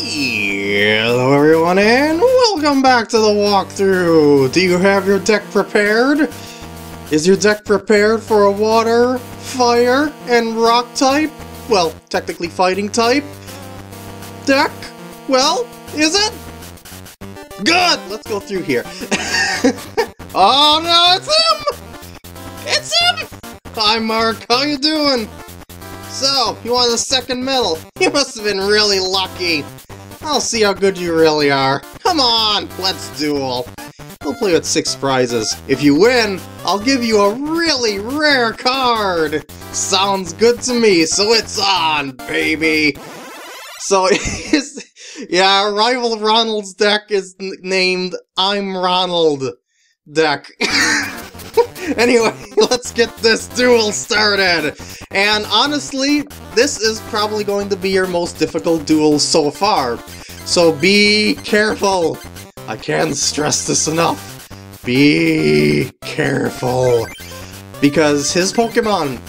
Hello everyone and welcome back to the walkthrough! Do you have your deck prepared? Is your deck prepared for a water, fire, and rock type? Well, technically fighting type? Deck? Well, is it? Good! Let's go through here. oh no, it's him! It's him! Hi Mark, how you doing? So, you won the second medal. You must have been really lucky. I'll see how good you really are. Come on, let's duel. We'll play with six prizes. If you win, I'll give you a really rare card. Sounds good to me, so it's on, baby. So, yeah, rival Ronald's deck is named I'm Ronald deck. anyway, let's get this duel started! And honestly, this is probably going to be your most difficult duel so far. So be careful! I can't stress this enough. Be careful. Because his Pokemon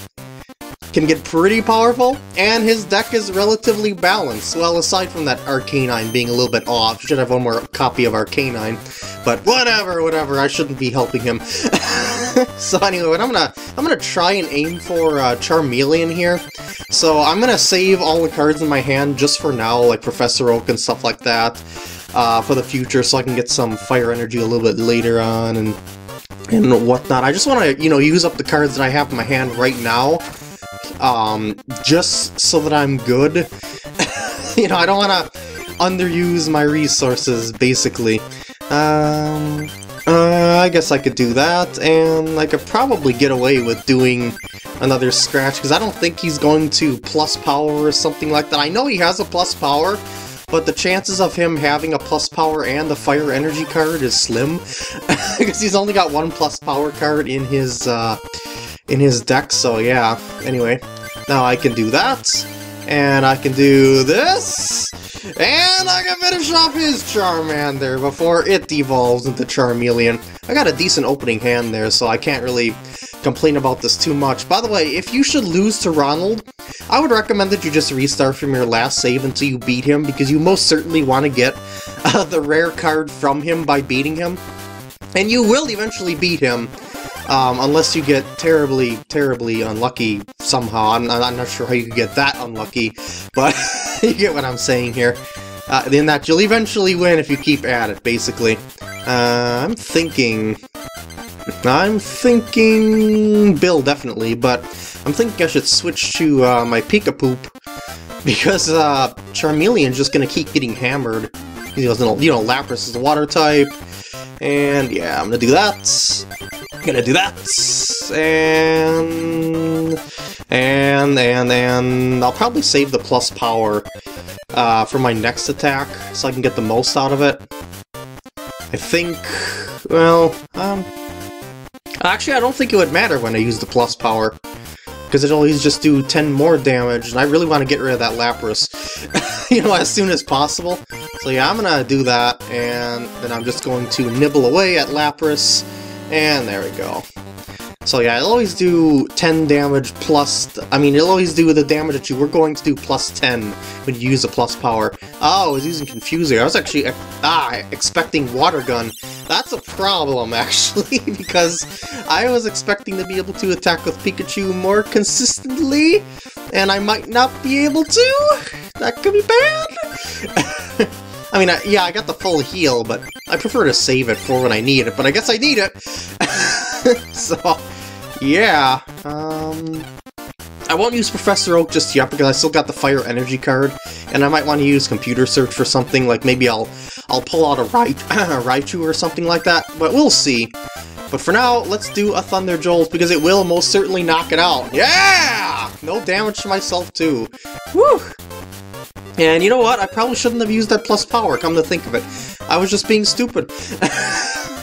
can get pretty powerful, and his deck is relatively balanced. Well, aside from that Arcanine being a little bit off, should have one more copy of Arcanine. But whatever, whatever, I shouldn't be helping him. so anyway, I'm gonna I'm gonna try and aim for uh, Charmeleon here. So I'm gonna save all the cards in my hand just for now, like Professor Oak and stuff like that, uh, for the future, so I can get some fire energy a little bit later on and and whatnot. I just want to, you know, use up the cards that I have in my hand right now, um, just so that I'm good. you know, I don't want to underuse my resources, basically. Um, uh, I guess I could do that, and I could probably get away with doing another scratch, because I don't think he's going to plus power or something like that. I know he has a plus power, but the chances of him having a plus power and the fire energy card is slim, because he's only got one plus power card in his, uh, in his deck, so yeah. Anyway, now I can do that, and I can do this, and I can finish off his Charmander before it devolves into Charmeleon. I got a decent opening hand there, so I can't really complain about this too much. By the way, if you should lose to Ronald, I would recommend that you just restart from your last save until you beat him, because you most certainly want to get uh, the rare card from him by beating him. And you will eventually beat him, um, unless you get terribly, terribly unlucky somehow. I'm, I'm not sure how you could get that unlucky, but you get what I'm saying here. Uh, in that you'll eventually win if you keep at it, basically. Uh, I'm thinking... I'm thinking Bill, definitely, but I'm thinking I should switch to uh, my Pika-Poop, because uh, Charmeleon's just gonna keep getting hammered. You know, you know, Lapras is a water type, and yeah, I'm gonna do that. Gonna do that, and and and and I'll probably save the plus power uh, for my next attack so I can get the most out of it. I think, well, um, actually I don't think it would matter when I use the plus power because it'll always just do 10 more damage, and I really want to get rid of that Lapras, you know, as soon as possible. So yeah, I'm gonna do that, and then I'm just going to nibble away at Lapras, and there we go. So yeah, it'll always do 10 damage plus... I mean, it'll always do the damage that you were going to do plus 10 when you use a plus power. Oh, I was using Confuse Ray. I was actually ah, expecting Water Gun. That's a problem, actually, because I was expecting to be able to attack with Pikachu more consistently, and I might not be able to. That could be bad. I mean, I, yeah, I got the full heal, but I prefer to save it for when I need it, but I guess I need it! so, yeah, um... I won't use Professor Oak just yet because I still got the Fire Energy card, and I might want to use Computer Search for something, like maybe I'll I'll pull out a Rai Raichu or something like that, but we'll see. But for now, let's do a Thunder Jolt because it will most certainly knock it out. Yeah! No damage to myself, too. Woo! And you know what? I probably shouldn't have used that plus power, come to think of it. I was just being stupid.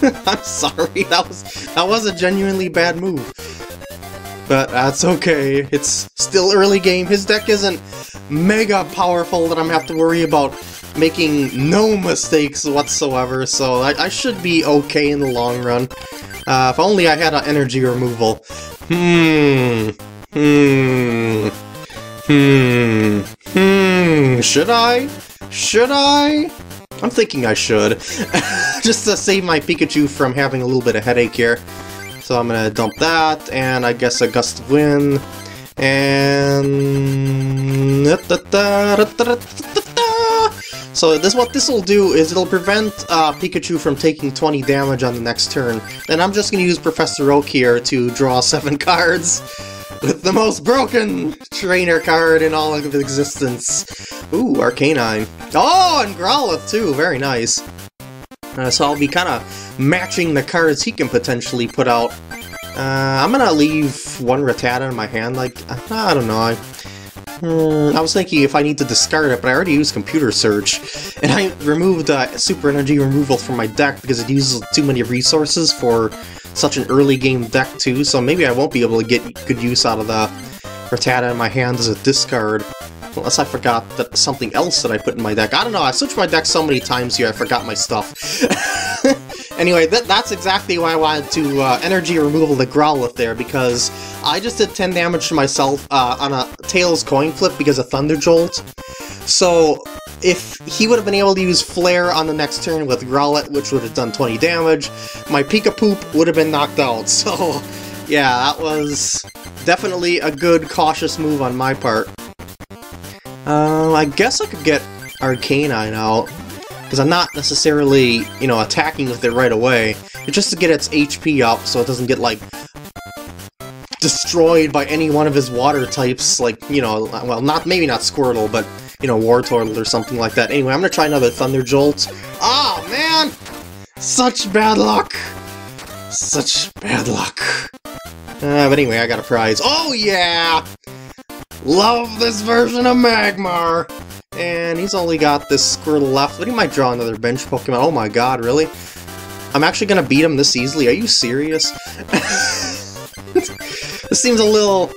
I'm sorry, that was that was a genuinely bad move. But that's okay, it's still early game. His deck isn't mega powerful that I'm have to worry about making no mistakes whatsoever, so I, I should be okay in the long run. Uh, if only I had an energy removal. Hmm. Hmm. Hmm. Hmm, should I? Should I? I'm thinking I should. Just to save my Pikachu from having a little bit of headache here. So I'm gonna dump that, and I guess a Gust of Wind, and... So this what this will do is it'll prevent uh, Pikachu from taking 20 damage on the next turn. And I'm just going to use Professor Oak here to draw 7 cards with the most broken trainer card in all of existence. Ooh, Arcanine. Oh, and Growlithe too, very nice. Uh, so I'll be kind of matching the cards he can potentially put out. Uh, I'm gonna leave one Rattata in my hand, like, I don't know, I, Hmm, I was thinking if I need to discard it, but I already used Computer Search, and I removed uh, Super Energy Removal from my deck because it uses too many resources for such an early game deck too, so maybe I won't be able to get good use out of the Rattata in my hand as a discard. Unless I forgot that something else that I put in my deck. I don't know, I switched my deck so many times here I forgot my stuff. Anyway, that, that's exactly why I wanted to uh, energy removal the Growlithe there, because I just did 10 damage to myself uh, on a Tails coin flip because of Thunder Jolt. So, if he would have been able to use Flare on the next turn with Growlithe, which would have done 20 damage, my Pika Poop would have been knocked out. So, yeah, that was definitely a good cautious move on my part. Uh, I guess I could get Arcanine out because I'm not necessarily, you know, attacking with it right away. It's just to get its HP up so it doesn't get, like, destroyed by any one of his water types, like, you know, well, not maybe not Squirtle, but, you know, Wartortle or something like that. Anyway, I'm gonna try another Thunder Jolt. Oh, man! Such bad luck! Such bad luck. Uh, but anyway, I got a prize. Oh, yeah! Love this version of Magmar! And he's only got this Squirtle left, but he might draw another bench Pokemon. Oh my god, really? I'm actually gonna beat him this easily? Are you serious? this seems a little...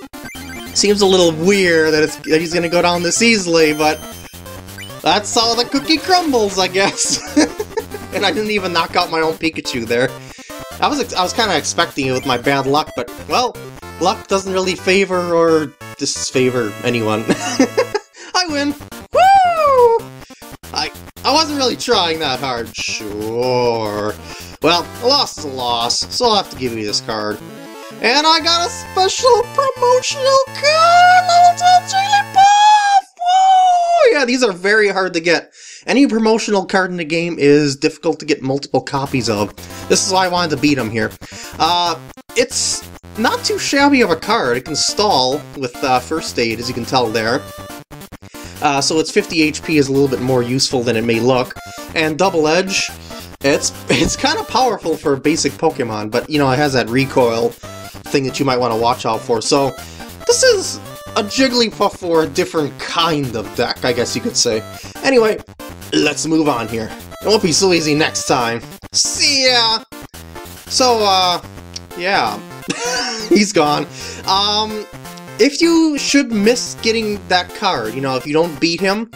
Seems a little weird that, it's, that he's gonna go down this easily, but... That's how the cookie crumbles, I guess. and I didn't even knock out my own Pikachu there. I was I was kind of expecting it with my bad luck, but, well, luck doesn't really favor or disfavor anyone. I win! I, I wasn't really trying that hard, sure. Well, a loss is a loss, so I'll have to give you this card. And I got a special promotional card! Level 12 Jigglypuff! Whoa! Yeah, these are very hard to get. Any promotional card in the game is difficult to get multiple copies of. This is why I wanted to beat him here. Uh, it's not too shabby of a card. It can stall with uh, First Aid, as you can tell there. Uh, so its 50 HP is a little bit more useful than it may look. And Double Edge, it's it's kind of powerful for basic Pokemon, but, you know, it has that recoil thing that you might want to watch out for. So, this is a Jigglypuff for a different kind of deck, I guess you could say. Anyway, let's move on here. It won't be so easy next time. See ya! So, uh, yeah. He's gone. Um, if you should miss getting that card, you know, if you don't beat him,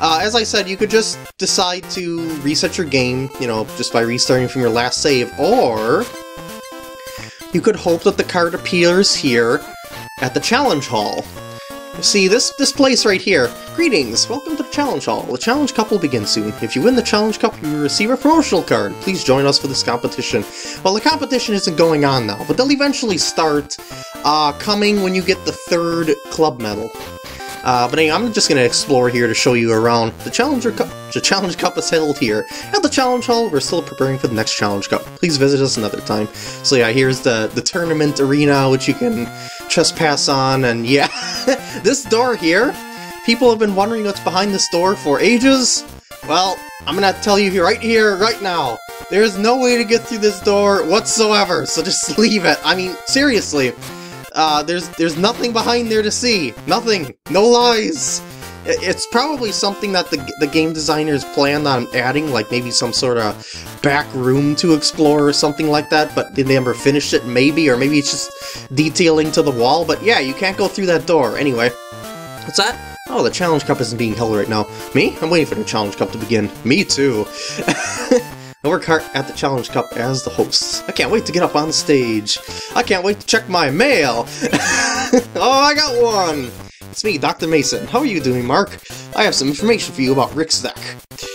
uh, as I said, you could just decide to reset your game, you know, just by restarting from your last save, or you could hope that the card appears here at the Challenge Hall. See, this, this place right here. Greetings! Welcome to the Challenge Hall. The Challenge Cup will begin soon. If you win the Challenge Cup, you will receive a promotional card. Please join us for this competition. Well, the competition isn't going on now, but they'll eventually start uh, coming when you get the third club medal. Uh, but anyway, I'm just going to explore here to show you around. The Challenger Cup, the Challenge Cup is held here. At the Challenge Hall, we're still preparing for the next Challenge Cup. Please visit us another time. So yeah, here's the, the tournament arena, which you can trespass on, and yeah, this door here, people have been wondering what's behind this door for ages. Well, I'm gonna tell you right here, right now, there's no way to get through this door whatsoever, so just leave it. I mean, seriously, uh, there's there's nothing behind there to see. Nothing. No lies. It's probably something that the, the game designers planned on adding, like maybe some sort of back room to explore or something like that, but they never finished it, maybe, or maybe it's just detailing to the wall, but yeah, you can't go through that door. Anyway, what's that? Oh, the Challenge Cup isn't being held right now. Me? I'm waiting for the Challenge Cup to begin. Me too. I work hard at the Challenge Cup as the host. I can't wait to get up on the stage. I can't wait to check my mail. oh, I got one. It's me, Dr. Mason. How are you doing, Mark? I have some information for you about Rick's deck.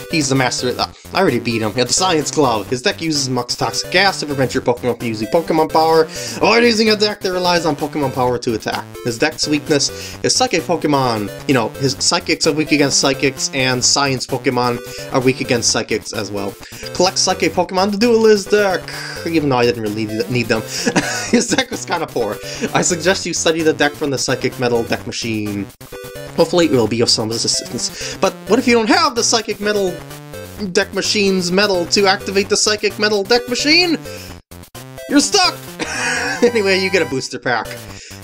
He's the master of that. I already beat him at the Science Club. His deck uses Muk's Toxic Gas to prevent your Pokemon from using Pokemon Power, oh, or using a deck that relies on Pokemon Power to attack. His deck's weakness is Psychic Pokemon. You know, his Psychics are weak against Psychics, and Science Pokemon are weak against Psychics as well. Collect Psychic Pokemon to duel his deck, even though I didn't really need them. his deck was kind of poor. I suggest you study the deck from the Psychic Metal deck machine. Hopefully it will be of some assistance. But what if you don't have the Psychic Metal deck machine's metal to activate the Psychic Metal deck machine? You're stuck! anyway, you get a booster pack.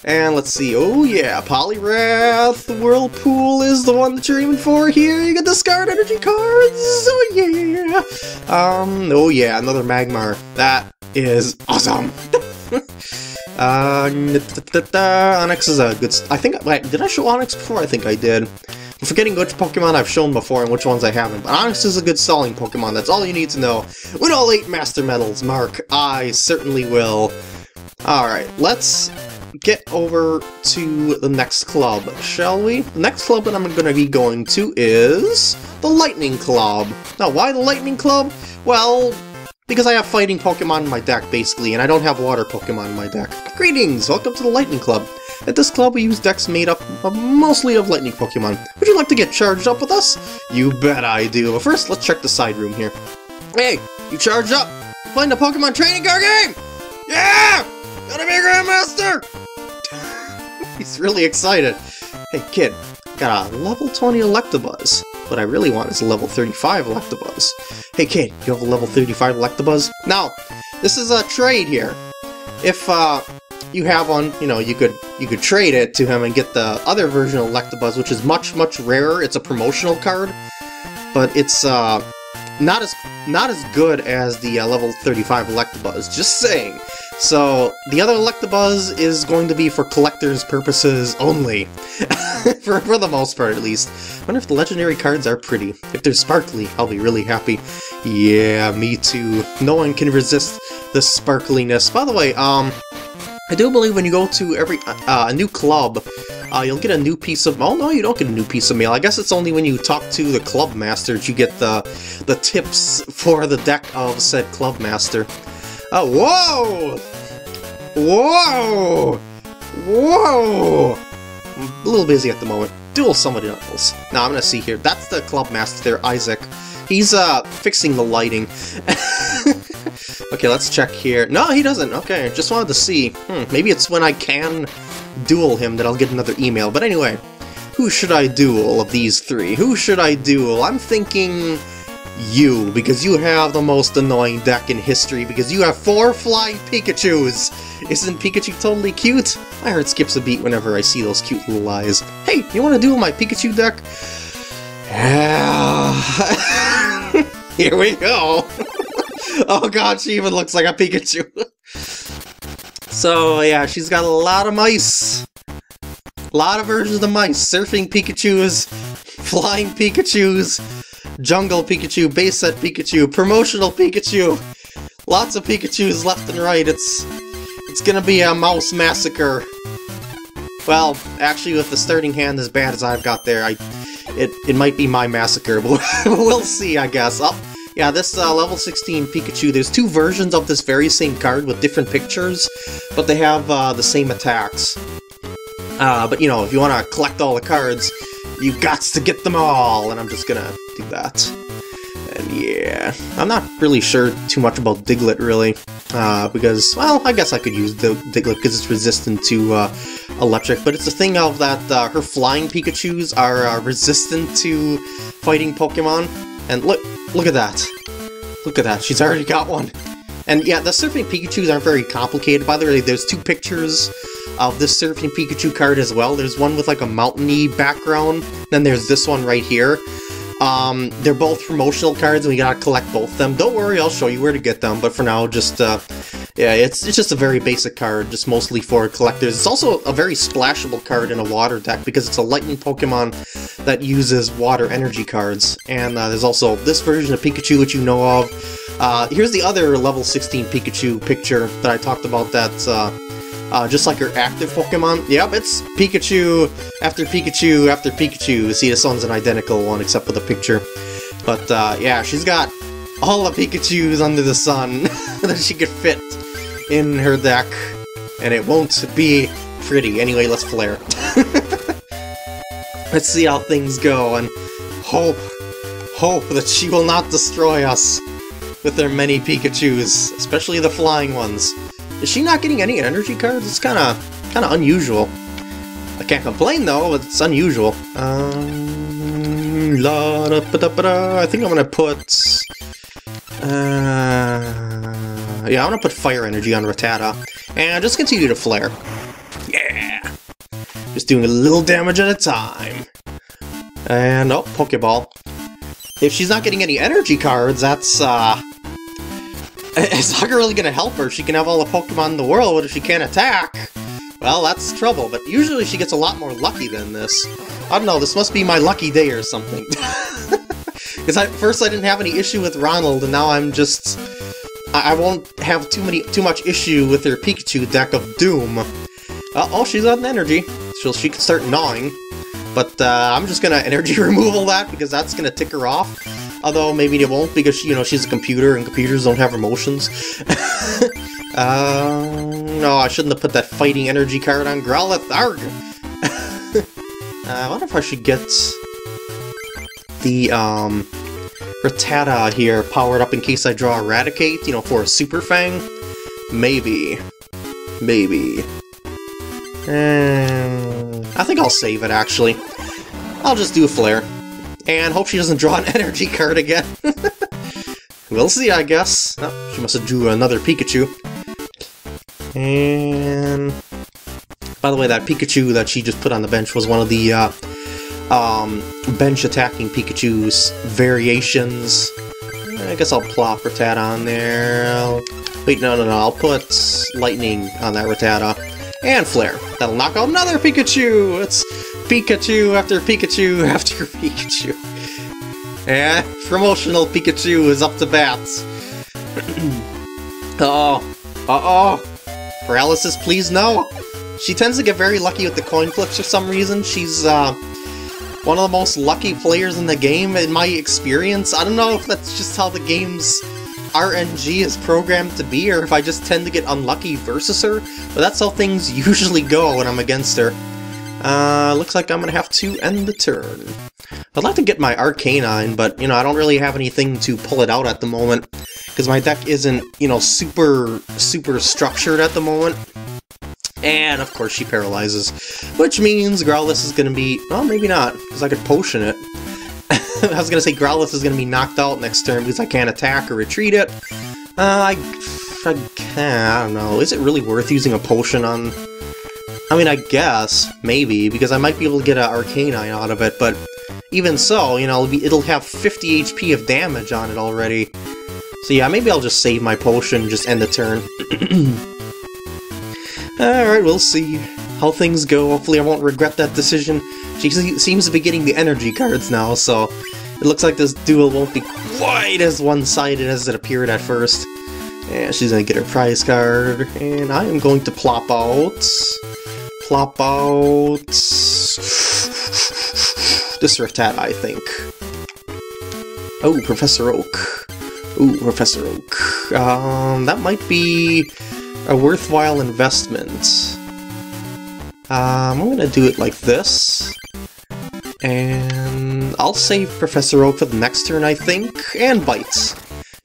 And let's see, oh yeah, Poliwrath Whirlpool is the one that you're aiming for here. You get discard energy cards, oh yeah! Um, oh yeah, another Magmar. That is awesome! Uh, Onix is a good... I think... Wait, did I show Onix before? I think I did. I'm forgetting which Pokemon I've shown before and which ones I haven't, but Onix is a good stalling Pokemon, that's all you need to know. Win all 8 Master Medals, Mark. I certainly will. Alright, let's get over to the next club, shall we? The next club that I'm going to be going to is the Lightning Club. Now, why the Lightning Club? Well, because I have fighting Pokemon in my deck, basically, and I don't have water Pokemon in my deck. Greetings! Welcome to the Lightning Club. At this club, we use decks made up of mostly of lightning Pokemon. Would you like to get charged up with us? You bet I do. But first, let's check the side room here. Hey, you charged up? Playing the Pokemon Trading card game? Yeah! Gotta be a Grandmaster! He's really excited. Hey, kid, got a level 20 Electabuzz. What I really want is a level 35 Electabuzz. Hey kid, you have a level 35 Electabuzz? Now, this is a trade here. If uh, you have one, you know, you could you could trade it to him and get the other version of Electabuzz, which is much, much rarer. It's a promotional card, but it's uh, not as not as good as the uh, level 35 Electabuzz, just saying. So, the other Electabuzz is going to be for collector's purposes only. for, for the most part, at least. I wonder if the legendary cards are pretty. If they're sparkly, I'll be really happy. Yeah, me too. No one can resist the sparkliness. By the way, um, I do believe when you go to every uh, a new club, uh, you'll get a new piece of... Oh, no, you don't get a new piece of mail. I guess it's only when you talk to the club master that you get the, the tips for the deck of said club master. Oh, whoa! Whoa! Whoa! I'm a little busy at the moment. Duel somebody else. Now I'm gonna see here. That's the club master there, Isaac. He's, uh, fixing the lighting. okay, let's check here. No, he doesn't. Okay, just wanted to see. Hmm, maybe it's when I can duel him that I'll get another email. But anyway, who should I duel of these three? Who should I duel? I'm thinking you, because you have the most annoying deck in history, because you have four flying Pikachus! Isn't Pikachu totally cute? My heart skips a beat whenever I see those cute little eyes. Hey, you want to duel my Pikachu deck? Yeah. Here we go! oh god, she even looks like a Pikachu! so, yeah, she's got a lot of mice! A lot of versions of mice. Surfing Pikachus, flying Pikachus, Jungle Pikachu, base set Pikachu, promotional Pikachu. Lots of Pikachus left and right. It's it's gonna be a mouse massacre. Well, actually, with the starting hand as bad as I've got there, I it it might be my massacre, but we'll see, I guess. Oh, yeah, this uh, level 16 Pikachu, there's two versions of this very same card with different pictures, but they have uh, the same attacks. Uh, but, you know, if you want to collect all the cards, you got to get them all, and I'm just gonna do that. And yeah, I'm not really sure too much about Diglett, really, uh, because, well, I guess I could use the Diglett because it's resistant to uh, electric, but it's a thing of that uh, her flying Pikachus are uh, resistant to fighting Pokemon, and look, look at that. Look at that, she's already got one. And yeah, the surfing Pikachus aren't very complicated, by the way, there's two pictures of this Surfing Pikachu card as well. There's one with like a mountainy background, then there's this one right here. Um, they're both promotional cards and we gotta collect both of them. Don't worry, I'll show you where to get them, but for now, just, uh, yeah, it's, it's just a very basic card, just mostly for collectors. It's also a very splashable card in a water deck because it's a lightning Pokemon that uses water energy cards. And uh, there's also this version of Pikachu, which you know of. Uh, here's the other level 16 Pikachu picture that I talked about that, uh, uh, just like her active Pokemon. Yep, it's Pikachu after Pikachu after Pikachu. See, this one's an identical one except with a picture. But uh, yeah, she's got all the Pikachus under the sun that she could fit in her deck, and it won't be pretty. Anyway, let's flare. let's see how things go, and hope, hope that she will not destroy us with their many Pikachus, especially the flying ones. Is she not getting any energy cards? It's kind of kind of unusual. I can't complain though, but it's unusual. Um, la, da, ba, da, ba, da. I think I'm gonna put. Uh, yeah, I'm gonna put fire energy on Rattata, and just continue to flare. Yeah, just doing a little damage at a time. And oh, Pokeball. If she's not getting any energy cards, that's uh, it's not really gonna help her. She can have all the Pokemon in the world, but if she can't attack, well, that's trouble. But usually she gets a lot more lucky than this. I don't know, this must be my lucky day or something. Because at first I didn't have any issue with Ronald, and now I'm just... I, I won't have too many too much issue with her Pikachu deck of Doom. Uh, oh, she's an energy, so she can start gnawing. But uh, I'm just gonna energy removal that, because that's gonna tick her off. Although maybe it won't because, you know, she's a computer and computers don't have emotions. uh, no, I shouldn't have put that fighting energy card on Growlithe. Arg! uh, I wonder if I should get the um, Rattata here powered up in case I draw Eradicate, you know, for a Super Fang? Maybe. Maybe. Um, I think I'll save it, actually. I'll just do a Flare. And hope she doesn't draw an energy card again. we'll see, I guess. Oh, she must have drew another Pikachu. And... By the way, that Pikachu that she just put on the bench was one of the uh, um, bench attacking Pikachu's variations. I guess I'll plop Rattata on there. Wait, no, no, no, I'll put Lightning on that Rattata. And Flare. That'll knock out another Pikachu! It's Pikachu after Pikachu after Pikachu. And promotional Pikachu is up to bats. uh-oh. uh-oh. Paralysis, please no. She tends to get very lucky with the coin flips for some reason. She's, uh, one of the most lucky players in the game in my experience. I don't know if that's just how the game's RNG is programmed to be, or if I just tend to get unlucky versus her, but that's how things usually go when I'm against her. Uh, looks like I'm gonna have to end the turn. I'd like to get my Arcanine, but, you know, I don't really have anything to pull it out at the moment, because my deck isn't, you know, super, super structured at the moment. And, of course, she paralyzes, which means Growlithe is gonna be... well, maybe not, because I could potion it. I was gonna say Growlithe is gonna be knocked out next turn because I can't attack or retreat it. Uh, I... I, I don't know, is it really worth using a potion on I mean, I guess, maybe, because I might be able to get an Arcanine out of it, but even so, you know, it'll, be, it'll have 50 HP of damage on it already. So yeah, maybe I'll just save my potion and just end the turn. Alright, we'll see how things go. Hopefully I won't regret that decision. She seems to be getting the energy cards now, so it looks like this duel won't be quite as one-sided as it appeared at first. And she's gonna get her prize card, and I am going to plop out plop out... This Rattata, I think. Oh, Professor Oak. Ooh, Professor Oak. Um, that might be a worthwhile investment. Um, I'm gonna do it like this. And I'll save Professor Oak for the next turn, I think, and Bites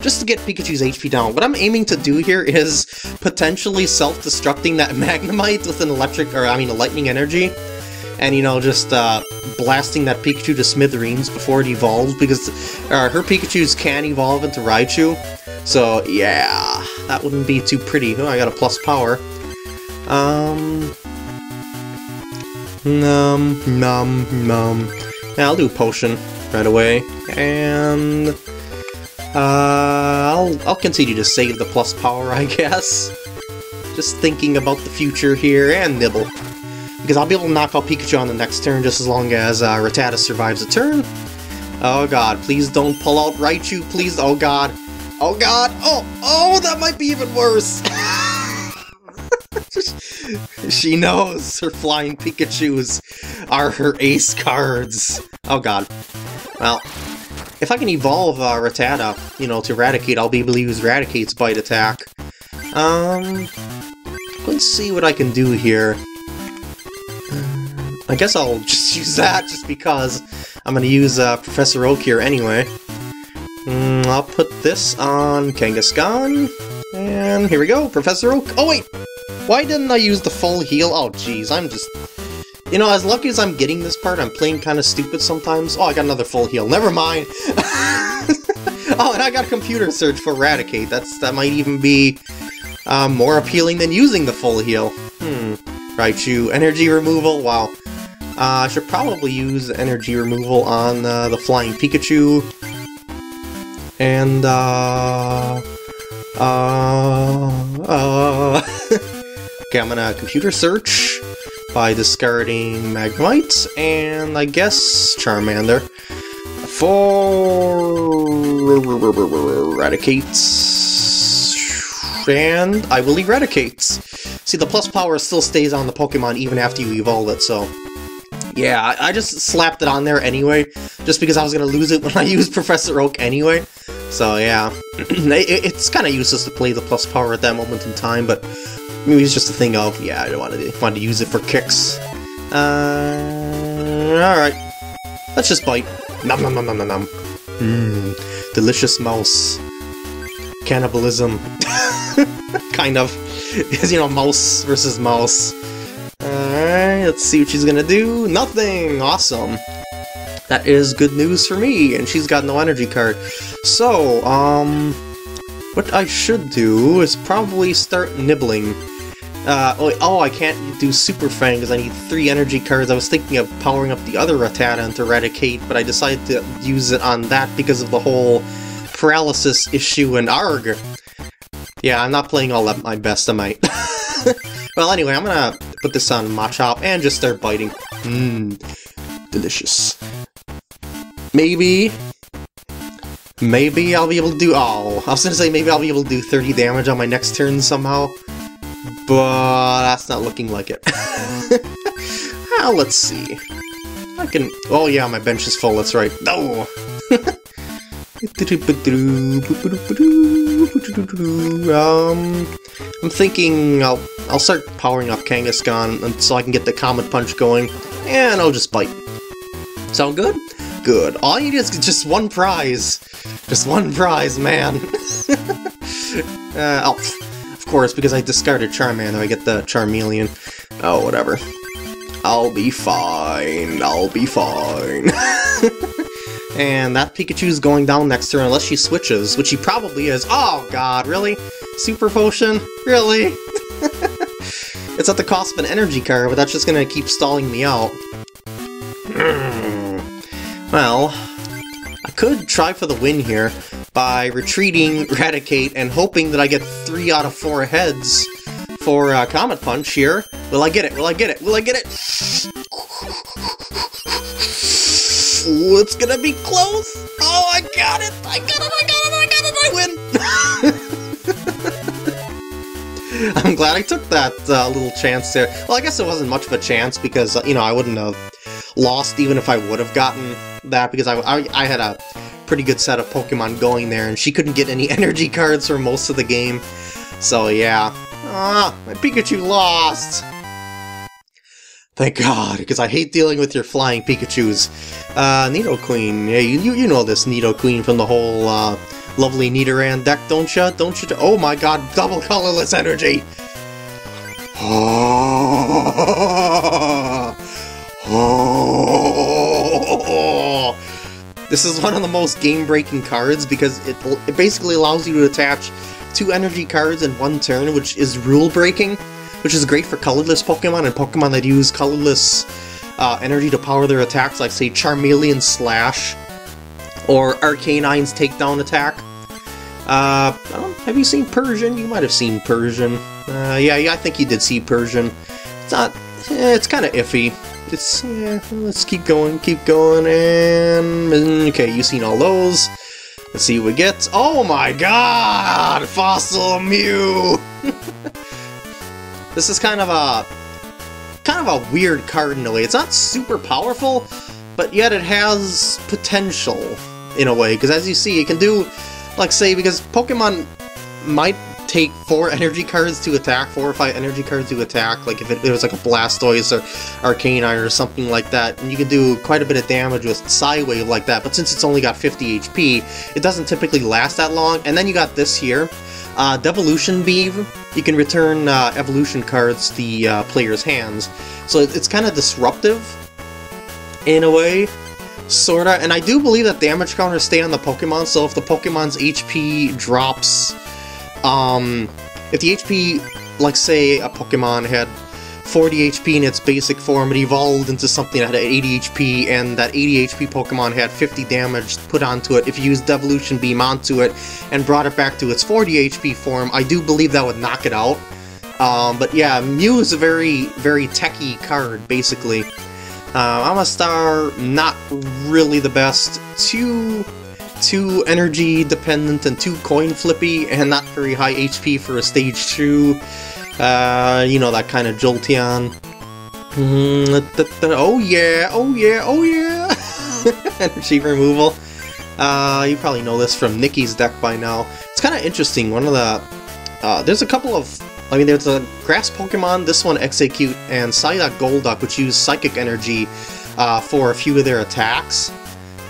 just to get Pikachu's HP down. What I'm aiming to do here is potentially self-destructing that Magnemite with an electric, or I mean a lightning energy, and you know, just uh, blasting that Pikachu to smithereens before it evolves, because uh, her Pikachus can evolve into Raichu, so yeah, that wouldn't be too pretty. Oh, I got a plus power. Um... Num, num, num. Yeah, I'll do potion right away, and... Uh, I'll, I'll continue to save the plus power, I guess. Just thinking about the future here, and Nibble. Because I'll be able to knock out Pikachu on the next turn just as long as uh, Rattata survives a turn. Oh god, please don't pull out Raichu, please, oh god. Oh god, oh, oh, that might be even worse! she knows her flying Pikachus are her ace cards. Oh god. Well, if I can evolve uh, Rattata, you know, to Raticate, I'll be able to use Raticate's Bite Attack. Um, let's see what I can do here. I guess I'll just use that just because I'm going to use uh, Professor Oak here anyway. Mm, I'll put this on Kangaskhan, and here we go, Professor Oak. Oh wait, why didn't I use the full heal? Oh jeez, I'm just... You know, as lucky as I'm getting this part, I'm playing kind of stupid sometimes. Oh, I got another full heal. Never mind. oh, and I got a computer search for Raticate. That's That might even be uh, more appealing than using the full heal. Hmm. Raichu, energy removal, wow. Uh, I should probably use energy removal on uh, the Flying Pikachu. And, uh... Uh... Uh... okay, I'm gonna computer search by discarding Magmite and I guess Charmander. For... Eradicates... And I will eradicate. See, the plus power still stays on the Pokemon even after you evolve it, so... Yeah, I just slapped it on there anyway, just because I was going to lose it when I used Professor Oak anyway. So yeah, it's kind of useless to play the plus power at that moment in time, but maybe it's just a thing of, yeah, I don't want to, want to use it for kicks. Uh, alright. Let's just bite. Nom nom nom nom nom nom. Mmm, delicious mouse. Cannibalism. kind of. Because, you know, mouse versus mouse. Alright, let's see what she's gonna do. Nothing! Awesome. That is good news for me, and she's got no energy card. So, um... What I should do is probably start nibbling. Uh, oh, oh, I can't do Super Fang because I need three energy cards. I was thinking of powering up the other Rattata into Eradicate, but I decided to use it on that because of the whole paralysis issue and Arg. Yeah, I'm not playing all at my best, I might. well, anyway, I'm gonna put this on Machop and just start biting. Mmm, delicious. Maybe... Maybe I'll be able to do... Oh, I was gonna say maybe I'll be able to do 30 damage on my next turn somehow. But that's not looking like it. well, let's see. I can... Oh yeah, my bench is full, that's right. No! um, I'm thinking I'll I'll start powering up Kangaskhan so I can get the Comet Punch going, and I'll just bite. Sound good? Good. All you need is just one prize. Just one prize, man. uh, oh, course, because I discarded Charmander, I get the Charmeleon. Oh, whatever. I'll be fine. I'll be fine. And that Pikachu's going down next turn unless she switches, which she probably is. Oh god, really? Super Potion? Really? it's at the cost of an energy card, but that's just gonna keep stalling me out. Hmm. well, I could try for the win here by retreating, Raticate, and hoping that I get 3 out of 4 heads for uh, Comet Punch here. Will I get it? Will I get it? Will I get it? Ooh, it's gonna be close! Oh, I got it! I got it! I got it! I got it! I win! I'm glad I took that uh, little chance there. Well, I guess it wasn't much of a chance because, uh, you know, I wouldn't have lost even if I would have gotten that because I, I, I had a pretty good set of Pokemon going there and she couldn't get any energy cards for most of the game. So, yeah. Ah, my Pikachu lost! Thank God, because I hate dealing with your flying Pikachus. Uh, Nidoqueen. Yeah, you, you know this Nidoqueen from the whole, uh, lovely Nidoran deck, don't you? Don't you? Oh my god, double colorless energy! This is one of the most game-breaking cards because it, it basically allows you to attach two energy cards in one turn, which is rule-breaking which is great for colorless Pokemon and Pokemon that use colorless uh, energy to power their attacks, like say Charmeleon Slash or Arcanine's Takedown Attack. Uh, have you seen Persian? You might have seen Persian. Uh, yeah, yeah, I think you did see Persian. It's not. Eh, it's kind of iffy. It's. Yeah, let's keep going, keep going, and mm, okay, you've seen all those. Let's see what we get. Oh my God! Fossil Mew. This is kind of a kind of a weird card in a way. It's not super powerful, but yet it has potential in a way. Because as you see, it can do, like say, because Pokemon might take four energy cards to attack, four or five energy cards to attack, like if it, it was like a Blastoise or Arcanine or something like that, and you can do quite a bit of damage with Psywave like that, but since it's only got 50 HP, it doesn't typically last that long, and then you got this here, uh, Devolution Beam, you can return uh, evolution cards to the uh, player's hands, so it's kind of disruptive, in a way, sorta, and I do believe that damage counters stay on the Pokemon, so if the Pokemon's HP drops um, if the HP, like say a Pokemon had 40 HP in its basic form, it evolved into something that had 80 HP, and that 80 HP Pokemon had 50 damage put onto it. If you used Devolution Beam onto it and brought it back to its 40 HP form, I do believe that would knock it out. Um, but yeah, Mew is a very, very techy card, basically. Uh, star, not really the best. Too too energy dependent and too coin flippy and not very high HP for a stage 2. Uh, you know, that kind of Jolteon. Mm, oh yeah, oh yeah, oh yeah! energy removal. Uh, you probably know this from Nikki's deck by now. It's kind of interesting, one of the... Uh, there's a couple of... I mean, there's a Grass Pokemon, this one Exeggcute, and Psyduck Golduck, which use Psychic Energy uh, for a few of their attacks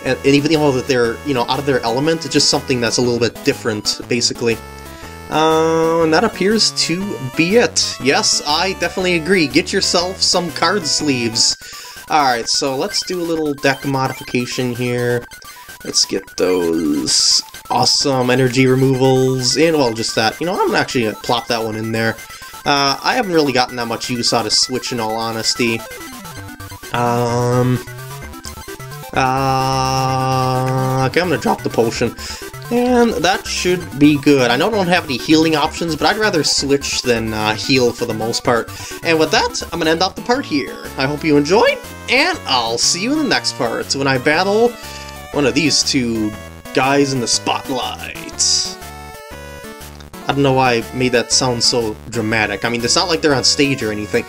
and, and even though that they're you know out of their element, it's just something that's a little bit different, basically. Uh, and that appears to be it. Yes, I definitely agree. Get yourself some card sleeves. Alright, so let's do a little deck modification here. Let's get those awesome energy removals, and well, just that. You know, I'm actually gonna plop that one in there. Uh, I haven't really gotten that much use out of Switch in all honesty. Um, uh, okay, I'm gonna drop the potion. And that should be good. I know I don't have any healing options, but I'd rather switch than uh, heal for the most part. And with that, I'm gonna end off the part here. I hope you enjoyed, and I'll see you in the next part, when I battle one of these two guys in the spotlight. I don't know why I made that sound so dramatic. I mean, it's not like they're on stage or anything.